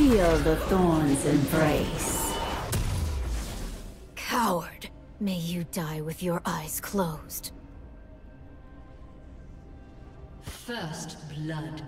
Feel the thorns embrace. Coward! May you die with your eyes closed. First blood.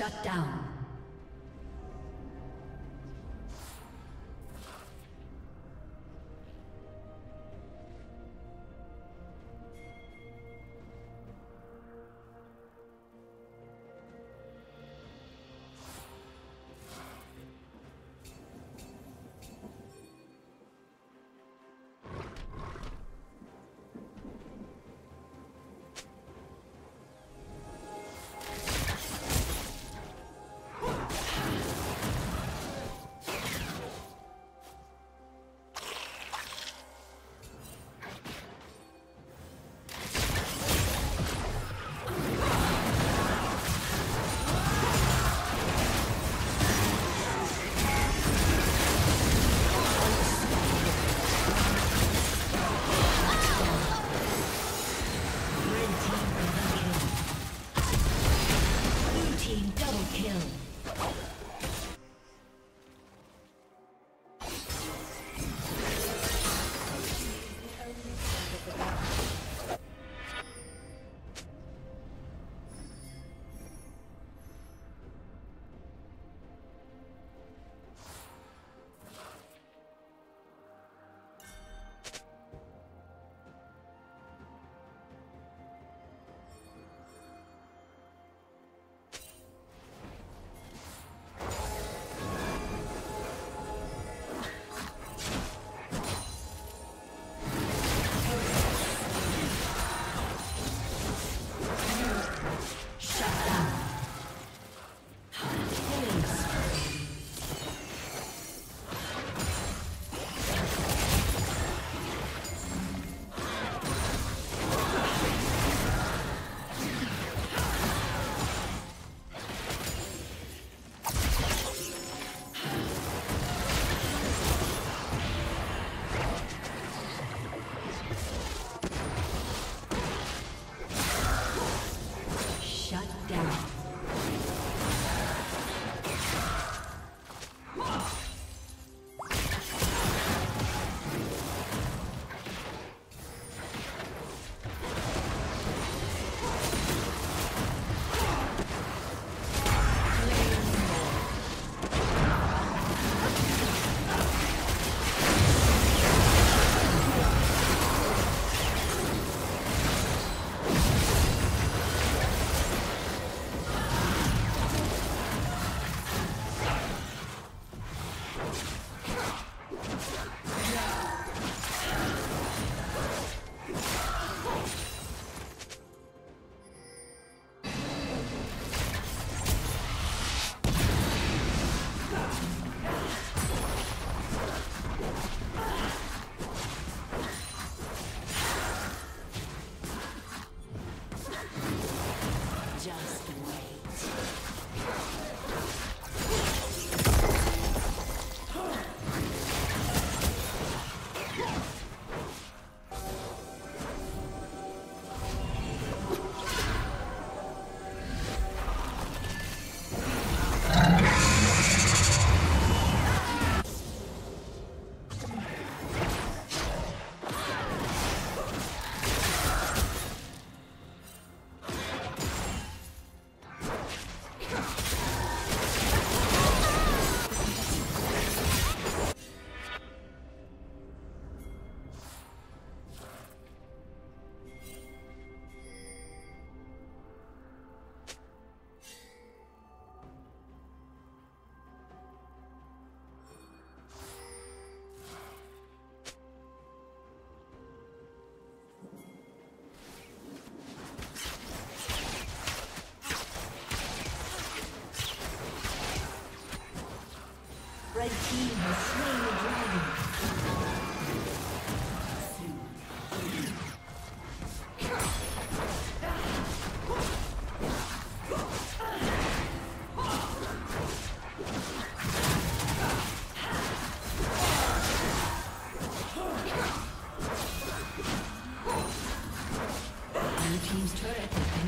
Shut down.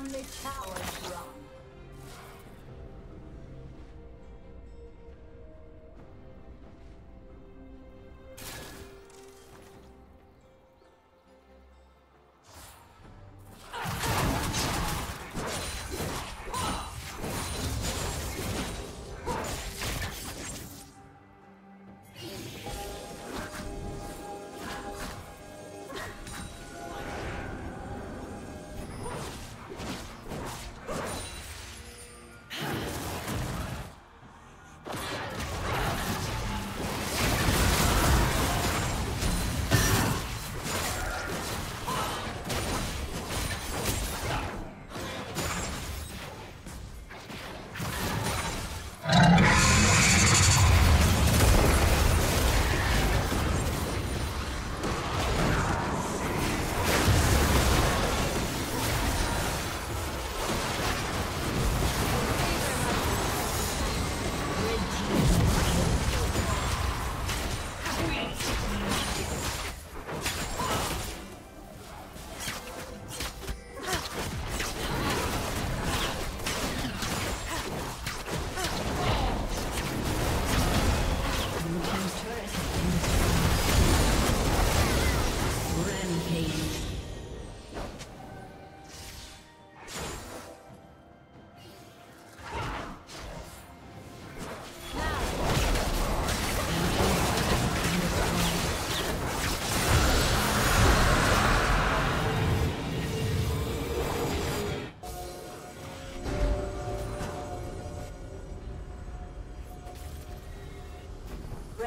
Only cowards run.